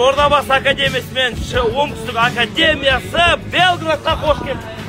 ордабасы академиясы мен оңтүстік академиясы белградқа қош келдік